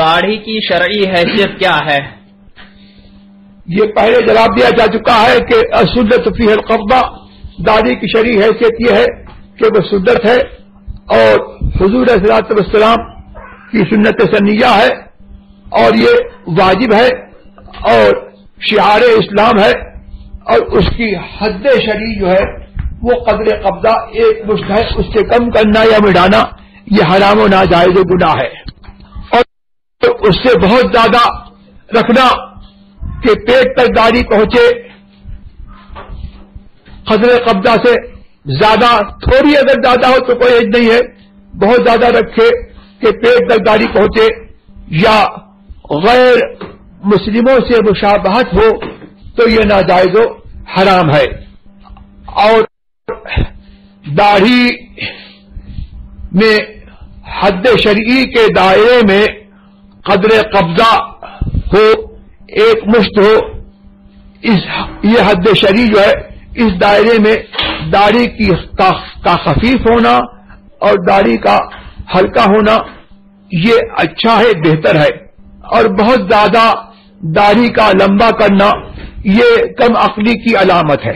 दाढ़ी की शरई हैसियत क्या है? ये पहले जवाब दिया जा चुका है कि असुदत फीहल कब्दा दाढ़ी की शरी हैसियत यह है कि वह सुदत है और हजूर सलाम की सुन्नत सनिया है और ये वाजिब है और शिहार इस्लाम है और उसकी हद शरी जो है वो कदर कब्जा एक मुश्त है, उससे कम करना या मिटाना, ये हराम नाजायज गुना है। और उससे बहुत ज़्यादा रखना कि पेट तक दाढ़ी पहुँचे। खजरे कब्जा से ज़्यादा, थोड़ी अगर ज़्यादा हो तो कोई एज नहीं है। बहुत ज़्यादा रखे कि पेट तक दाढ़ी पहुँचे या गैर मुस्लिमों से मुशाबहत हो तो ये नाजायज हराम है। और दाढ़ी में हद शरी के दायरे में कदर कब्जा हो एक मुश्त हो इस ये हद शरी जो है इस दायरे में दाढ़ी की का, खफीफ होना और दाढ़ी का हल्का होना ये अच्छा है बेहतर है। और बहुत ज़्यादा दाढ़ी का लंबा करना ये कम अकली की अलामत है।